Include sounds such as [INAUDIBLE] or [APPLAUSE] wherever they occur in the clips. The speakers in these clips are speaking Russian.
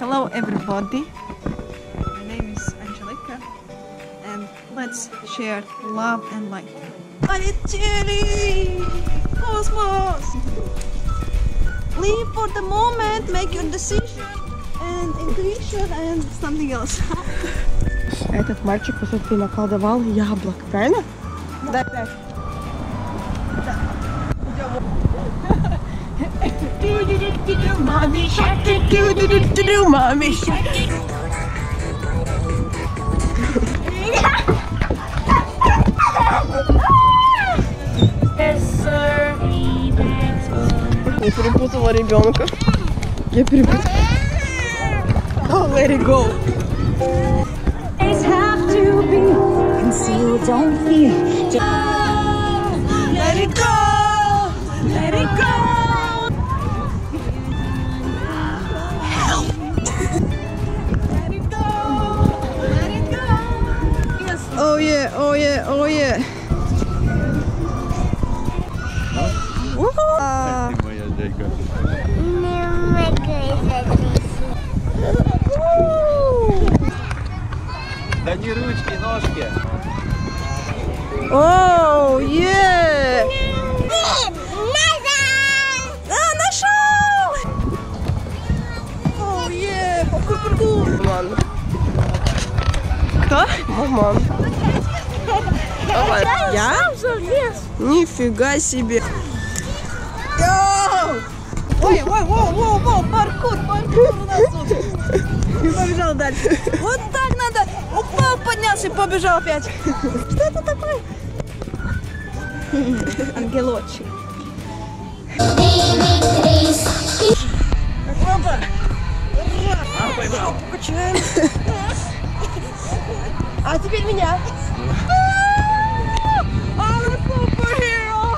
Hello, everybody. My name is Angelica, and let's share love and light. Полетели! Космос! Live for the moment, make your decision, and intuition, and something else. [LAUGHS] Этот мальчик, посмотри, наколдовал яблок, правильно? Дай пять. Mommy shark, do do do do do do, mommy shark. Я перепутала ребенка. Я перепутала. Oh, let it go. have to be concealed, don't fear. Ручки, ножки. Оу, е! А, нашел! Оу, е! Маман. Кто? Маман. Давай. Я? Нифига себе. Ой, ой, ой, ой, ой, паркур, паркур у нас тут. И побежал дальше. Вот так Упал, поднялся и побежал опять. Что это такое? Ангелочек. Опа! Ура! Поймал. Качаем. А теперь меня. I'm a superhero.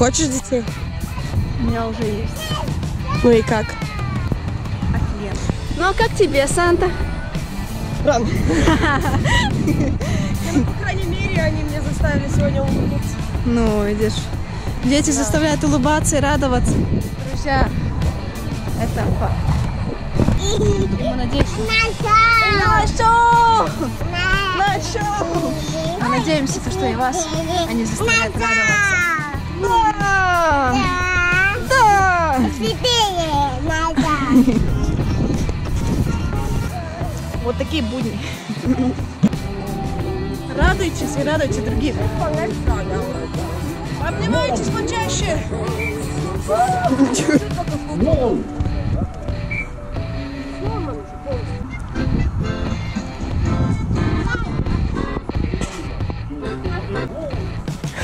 Хочешь детей? У меня уже есть. Ну и как? Офигенно. Ну а как тебе, Санта? Ран. [LAUGHS] Ну, по крайней мере, они меня заставили сегодня улыбнуться. Ну, видишь, дети заставляют улыбаться и радоваться. Друзья, это факт. Мы надеемся, Нашел! Нашел! мы надеемся, то, что и вас они заставляют радоваться. Вот такие будни. Радуйтесь и радуйте других. Обнимайтесь почаще. Валяемся,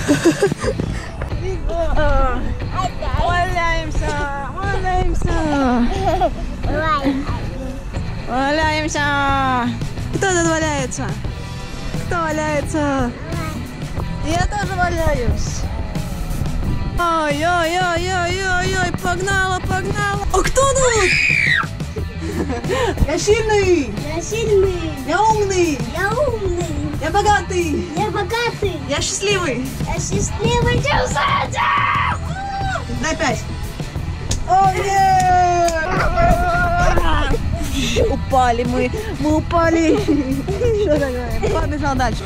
[LAUGHS] валяемся. Кто тут валяется? Кто валяется? Я тоже валяюсь. Ой-ой-ой-ой-ой-ой, погнала, погнала. А кто тут? [LAUGHS] Я сильный, Я сильный, я умный, я умный, я богатый, я богатый, я счастливый. я счастливый. Дай пять. О, нет! Упали мы, мы упали. Что такое? Побежал дальше.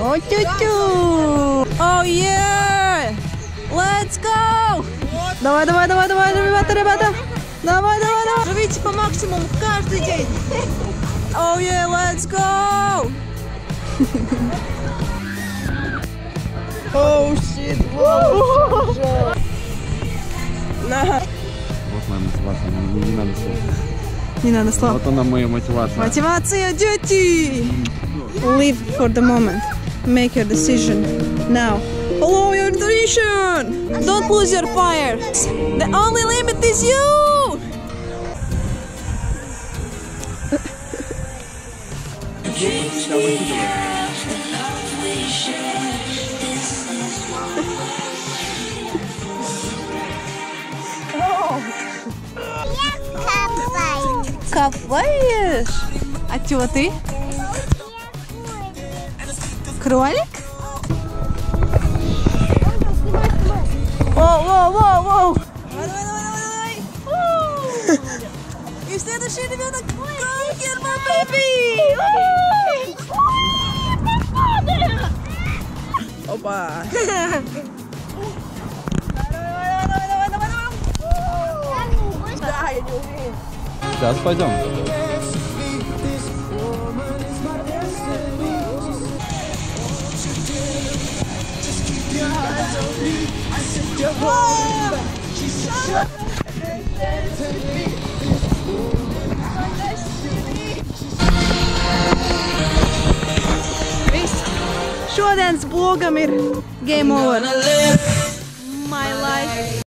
О, тю-тю. О, yeah! Let's go! Давай, давай, давай, давай, ребята, ребята. Давай, давай, давай. Живите по максимуму каждый день. Oh yeah, let's go! Oh shit, wow. На. Вот моя мотивация, не, не надо слов. Не надо слов. Вот она моя мотивация. Мотивация, дети! Live for the moment. Make your decision now. Follow your intuition! Don't lose your fire! The only limit is you! [LAUGHS] oh. Лапаешь? А чего ты? Кролик? Воу, воу, воу, воу. Давай, давай, давай, давай. И следующий ребенок. My baby. Опа. Да, я не умею. caso, faz Show dance, blogam mir. game over. My life.